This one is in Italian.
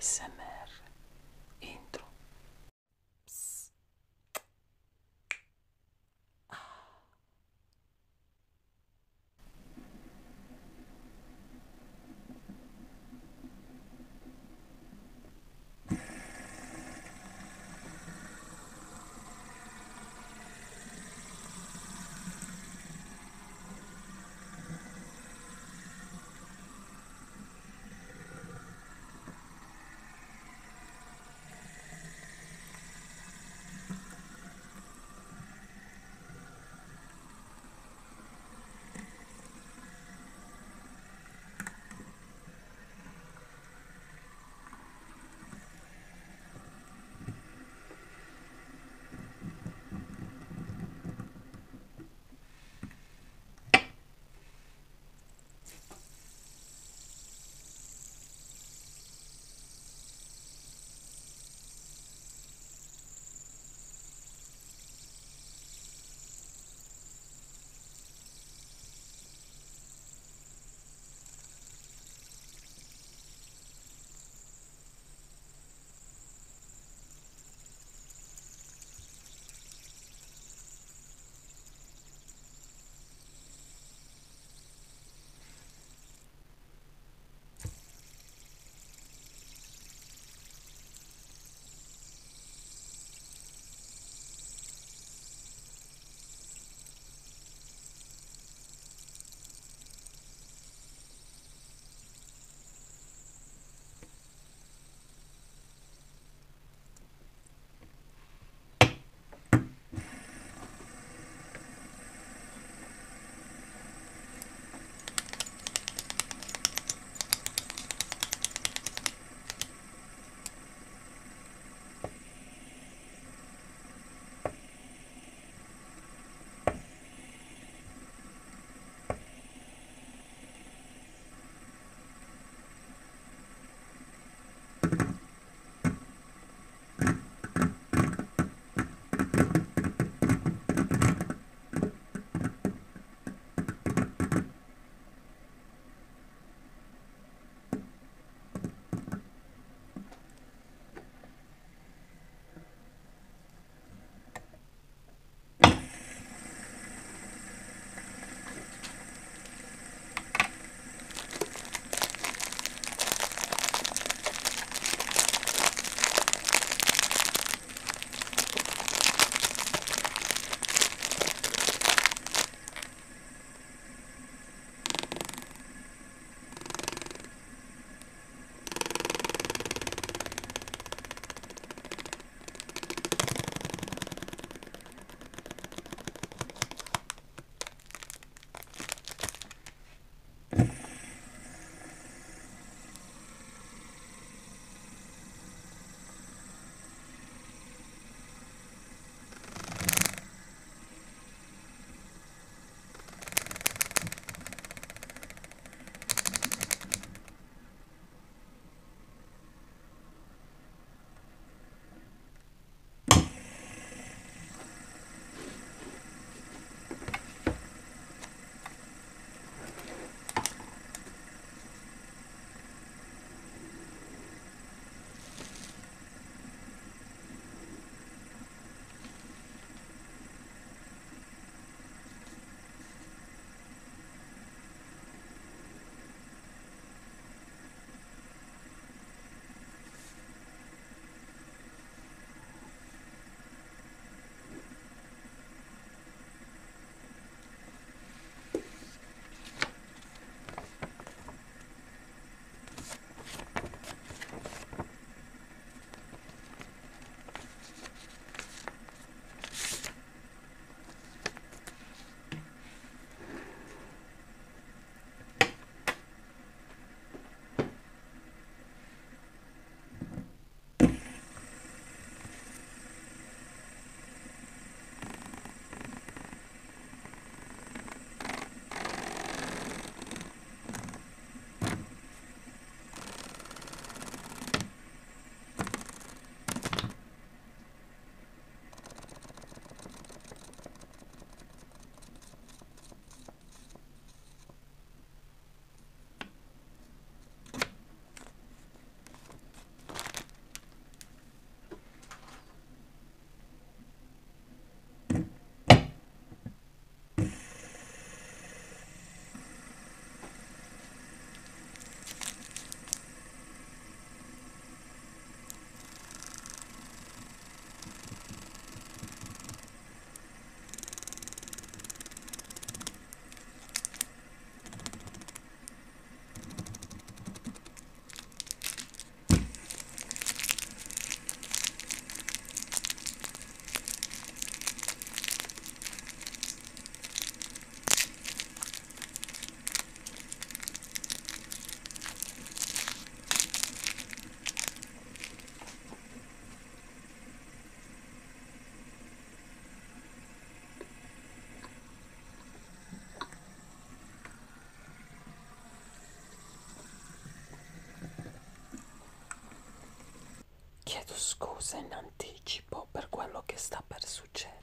nice and chiedo scusa in anticipo per quello che sta per succedere.